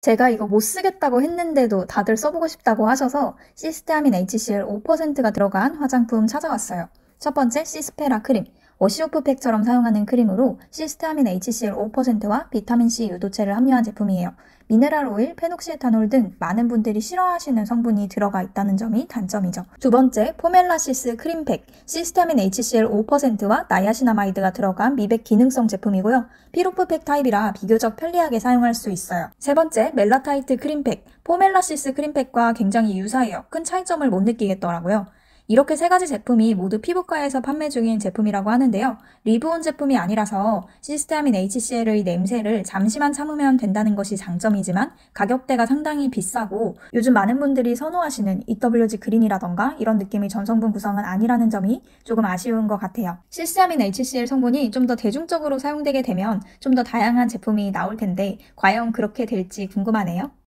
제가 이거 못 쓰겠다고 했는데도 다들 써보고 싶다고 하셔서 cysteamine HCl 5%가 들어간 화장품 찾아왔어요. 첫 번째 시스페라 크림. wash-off팩처럼 사용하는 크림으로 cysteamine HCl 5%와 비타민C 유도체를 함유한 제품이에요. 미네랄 오일, phenoxyethanol 등 많은 분들이 싫어하시는 성분이 들어가 있다는 점이 단점이죠. 두 번째, 포멜라시스 크림팩. cysteamine HCl 5%와 niacinamide가 들어간 미백 기능성 제품이고요. peel-off팩 타입이라 비교적 편리하게 사용할 수 있어요. 세 번째, 멜라타이트 크림팩. 포멜라시스 크림팩과 굉장히 유사해요. 큰 차이점을 못 느끼겠더라고요. 이렇게 세 가지 제품이 모두 피부과에서 판매 중인 제품이라고 하는데요. leave-on 제품이 아니라서 cysteamine HCl의 냄새를 잠시만 참으면 된다는 것이 장점이지만 가격대가 상당히 비싸고 요즘 많은 분들이 선호하시는 EWG 그린이라던가 이런 느낌의 전성분 구성은 아니라는 점이 조금 아쉬운 것 같아요. cysteamine HCl 성분이 좀 더 대중적으로 사용되게 되면 좀 더 다양한 제품이 나올 텐데 과연 그렇게 될지 궁금하네요.